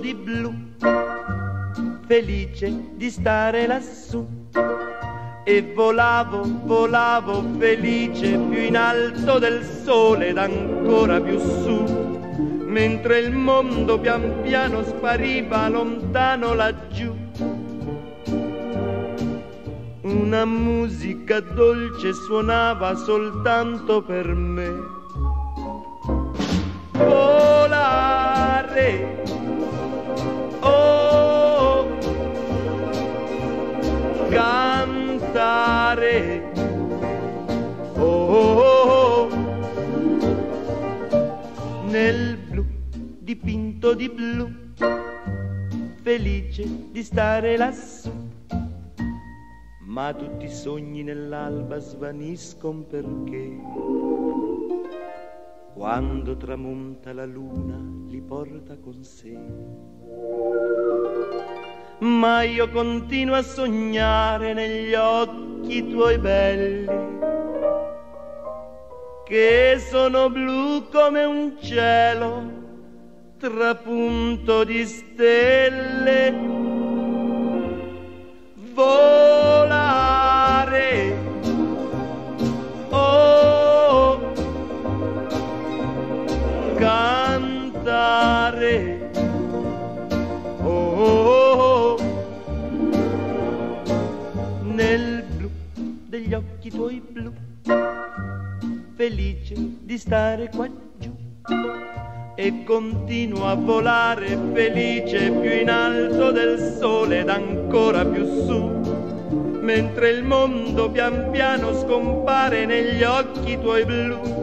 Di blu felice di stare lassù. E volavo, volavo felice più in alto del sole ed ancora più su, mentre il mondo pian piano spariva lontano laggiù. Una musica dolce suonava soltanto per me. Volare cantare. Oh, oh, oh, nel blu dipinto di blu, felice di stare lassù. Ma tutti i sogni nell'alba svaniscono perché quando tramonta la luna li porta con sé ma io continuo a sognare negli occhi tuoi belli, che sono blu come un cielo trapunto di stelle. Volare, oh, cantare, gli occhi tuoi blu, felice di stare qua giù. E continuo a volare felice più in alto del sole ed ancora più su, mentre il mondo pian piano scompare negli occhi tuoi blu.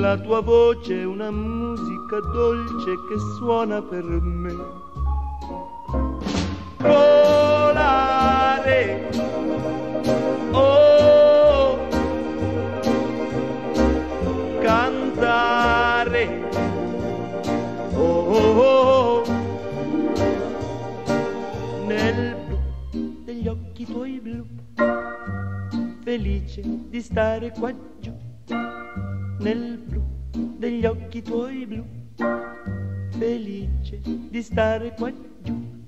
La tua voce è una musica dolce che suona per me. Blu, felice di stare qua giù, nel blu degli occhi tuoi blu, felice di stare qua giù.